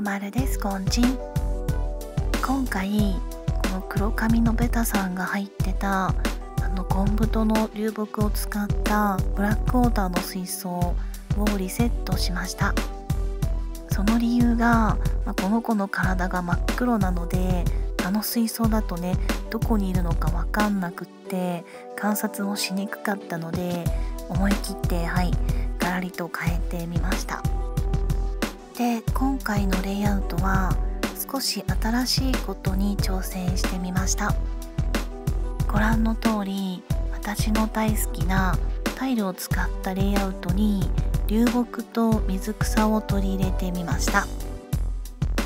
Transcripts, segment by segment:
るですこんちん。今回この黒髪のベタさんが入ってたあの昆布との流木を使ったブラックウォーターの水槽をリセットしました。その理由が、まあ、この子の体が真っ黒なのであの水槽だとねどこにいるのか分かんなくって観察もしにくかったので思い切ってはいガラリと変えてみました。で今回のレイアウトは少し新しいことに挑戦してみました。ご覧の通り私の大好きなタイルを使ったレイアウトに流木と水草を取り入れてみました。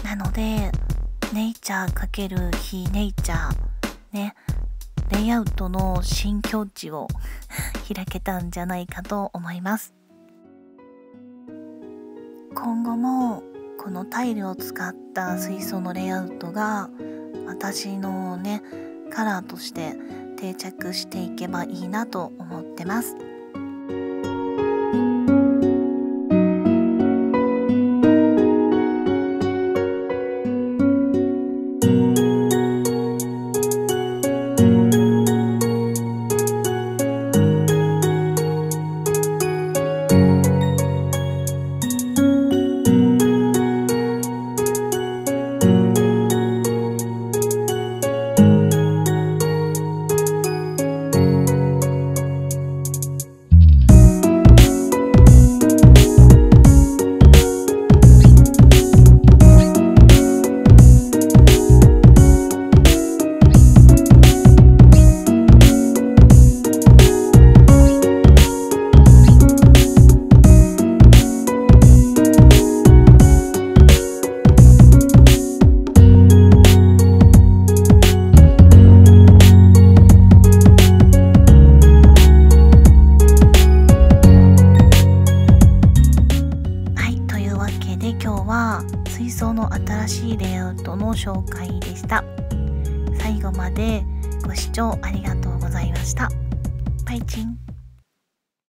なのでネイチャー×非ネイチャーねレイアウトの新境地を 開けたんじゃないかと思います。今後もこのタイルを使った水槽のレイアウトが私のねカラーとして定着していけばいいなと思ってます。水槽の新しいレイアウトの紹介でした。最後までご視聴ありがとうございました。バイチン。